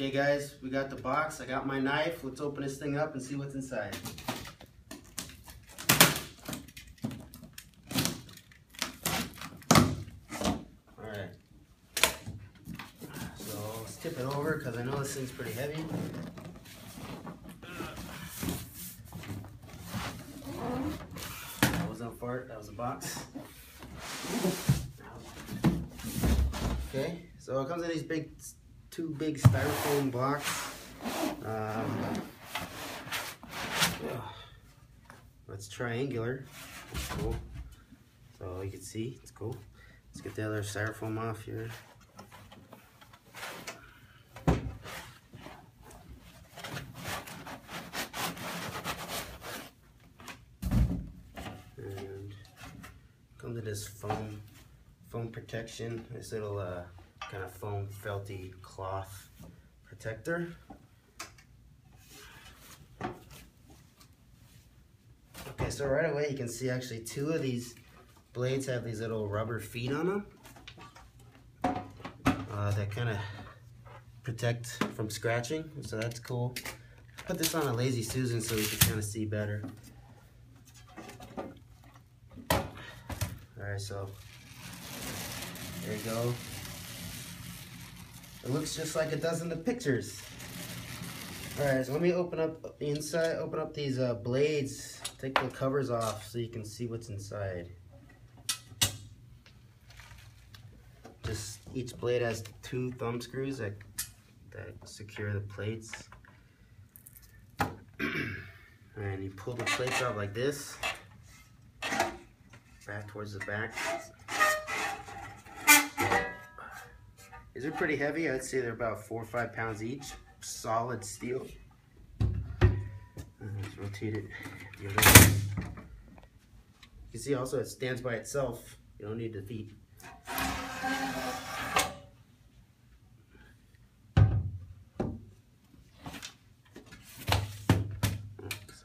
Okay guys, we got the box, I got my knife. Let's open this thing up and see what's inside. Alright. So let's tip it over because I know this thing's pretty heavy. That was a fart, that was a box. Okay, so it comes in these big, two big styrofoam blocks. Um, it's triangular. That's cool. So you can see, it's cool. Let's get the other styrofoam off here. And comes in this foam foam protection, this little uh, kind of foam felty cloth protector. Okay, so right away you can see actually two of these blades have these little rubber feet on them uh, that kind of protect from scratching, so that's cool. Put this on a Lazy Susan so we can kind of see better. Alright, so there you go. It looks just like it does in the pictures. Alright, so let me open up the inside, open up these uh, blades, take the covers off so you can see what's inside. Just each blade has two thumb screws that, that secure the plates. and you pull the plates out like this, back towards the back. These are pretty heavy. I'd say they're about four or five pounds each. Solid steel. Uh, let's rotate it the other way. You can see also it stands by itself. You don't need the feet.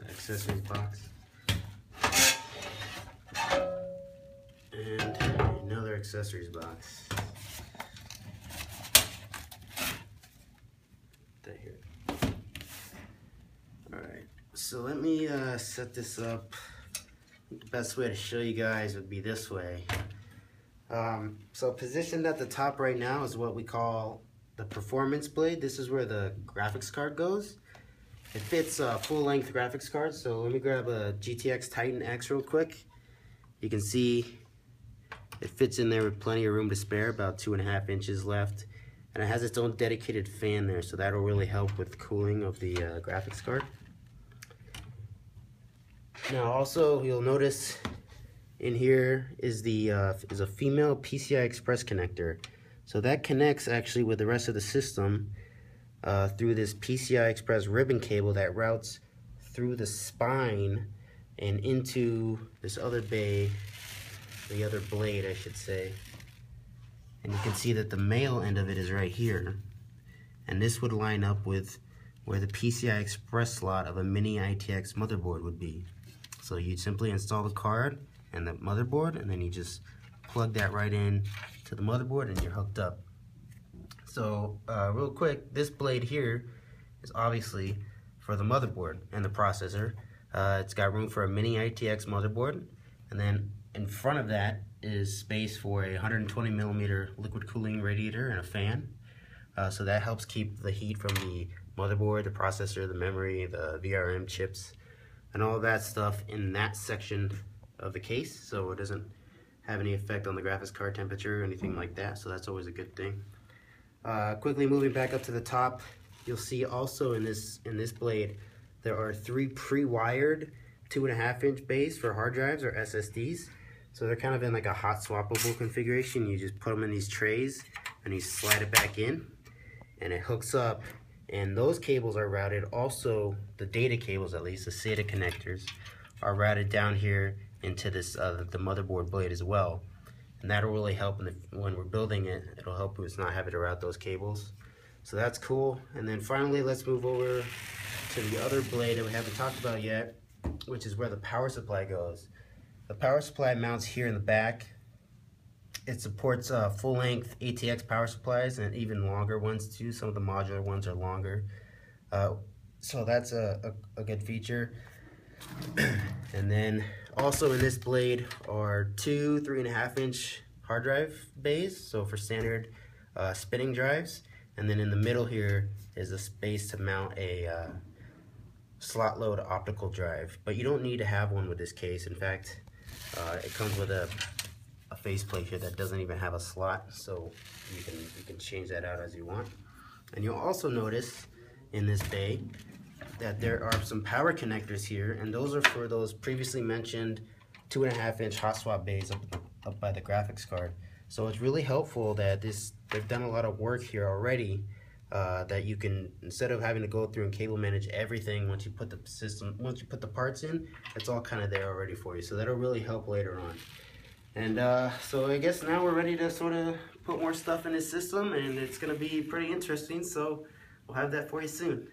accessories box. And another accessories box. That here. Alright, so let me uh, set this up. The best way to show you guys would be this way. Um, so positioned at the top right now is what we call the performance blade. This is where the graphics card goes. It fits a full-length graphics card, so let me grab a GTX Titan X real quick. You can see it fits in there with plenty of room to spare, about two and a half inches left. And it has its own dedicated fan there, so that'll really help with cooling of the uh, graphics card. Now also, you'll notice in here is the uh, is a female PCI Express connector. So that connects actually with the rest of the system uh, through this PCI Express ribbon cable that routes through the spine and into this other bay, the other blade I should say. And you can see that the male end of it is right here. And this would line up with where the PCI Express slot of a mini ITX motherboard would be. So you simply install the card and the motherboard and then you just plug that right in to the motherboard and you're hooked up. So uh, real quick, this blade here is obviously for the motherboard and the processor. Uh, it's got room for a mini ITX motherboard, and then in front of that is space for a 120 millimeter liquid cooling radiator and a fan. Uh, so that helps keep the heat from the motherboard, the processor, the memory, the VRM chips, and all that stuff in that section of the case. So it doesn't have any effect on the graphics card temperature or anything like that. So that's always a good thing. Uh, quickly moving back up to the top, you'll see also in this in this blade there are three pre-wired two and a half inch bays for hard drives or SSDs. So they're kind of in like a hot swappable configuration. You just put them in these trays and you slide it back in and it hooks up. And those cables are routed also, the data cables at least, the SATA connectors, are routed down here into this uh, the motherboard blade as well and that'll really help the, when we're building it. It'll help us not having to route those cables. So that's cool. And then finally, let's move over to the other blade that we haven't talked about yet, which is where the power supply goes. The power supply mounts here in the back. It supports uh, full-length ATX power supplies and even longer ones too. Some of the modular ones are longer. Uh, so that's a, a, a good feature. and then also in this blade are two three and a half inch hard drive bays. So for standard uh, spinning drives. And then in the middle here is a space to mount a uh, slot load optical drive. But you don't need to have one with this case. In fact, uh, it comes with a, a faceplate here that doesn't even have a slot. So you can, you can change that out as you want. And you'll also notice in this bay that there are some power connectors here. And those are for those previously mentioned two and a half inch hot swap bays up, up by the graphics card. So it's really helpful that this they've done a lot of work here already uh, that you can instead of having to go through and cable manage everything once you put the system once you put the parts in it's all kind of there already for you so that'll really help later on and uh, so I guess now we're ready to sort of put more stuff in this system and it's gonna be pretty interesting so we'll have that for you soon